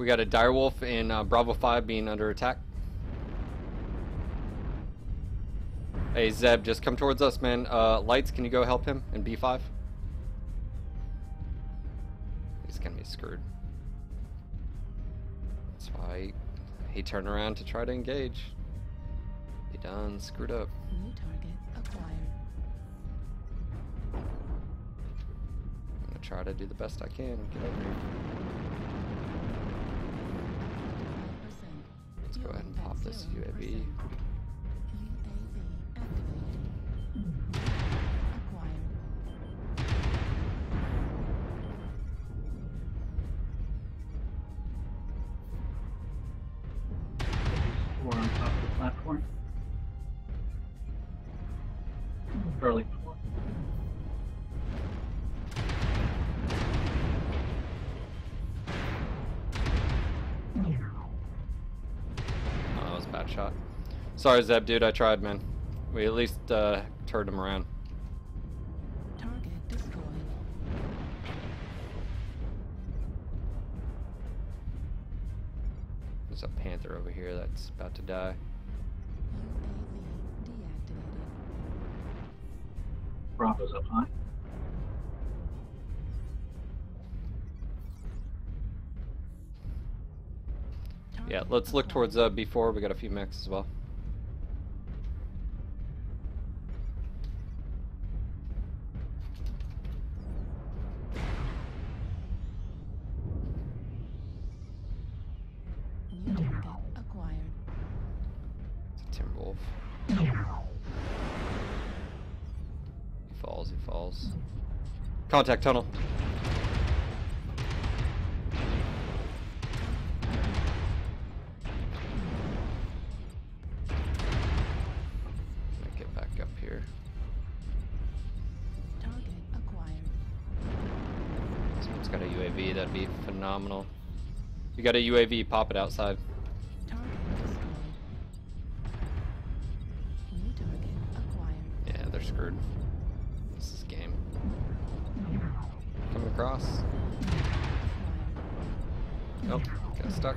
We got a direwolf in uh, Bravo 5 being under attack. Hey Zeb, just come towards us, man. Uh, Lights, can you go help him in B5? He's gonna be screwed. That's why he turned around to try to engage. He done screwed up. New target acquired. I'm gonna try to do the best I can. Get over here. Go ahead and pop this UAV. The platform. Early shot. Sorry, Zeb, dude. I tried, man. We at least uh, turned him around. Target destroyed. There's a panther over here that's about to die. Bravo's up high. Yeah, let's look towards uh, B4. We got a few mechs as well. Contact target got a UAV, that'd be phenomenal. You got a UAV, pop it outside. Yeah, they're screwed. This is game. Coming across. Oh, nope, got stuck.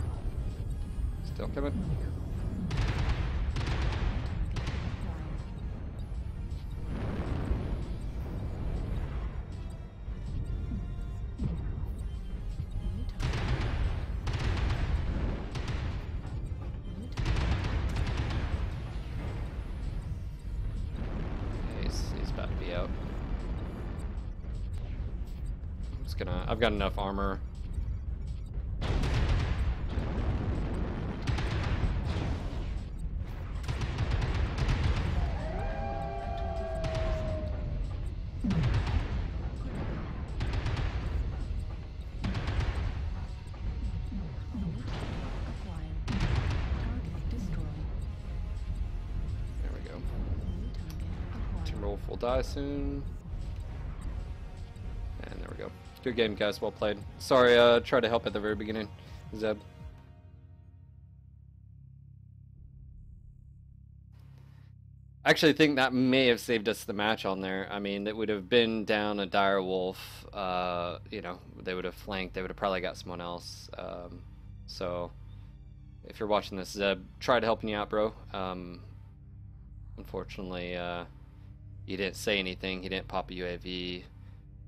Still coming. I've got enough armor. There we go. Timberwolf will die soon. And there we go. Good game, guys. Well played. Sorry, uh, tried to help at the very beginning, Zeb. I actually think that may have saved us the match on there. I mean, it would have been down a dire wolf. Uh, you know, they would have flanked. They would have probably got someone else. Um, so, if you're watching this, Zeb, tried helping you out, bro. Um, unfortunately, uh, he didn't say anything. He didn't pop a UAV,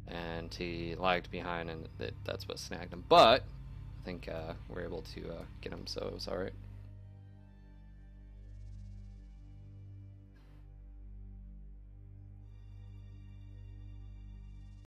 and he lagged behind, and that, that's what snagged him. But I think uh, we're able to uh, get him, so it was all right.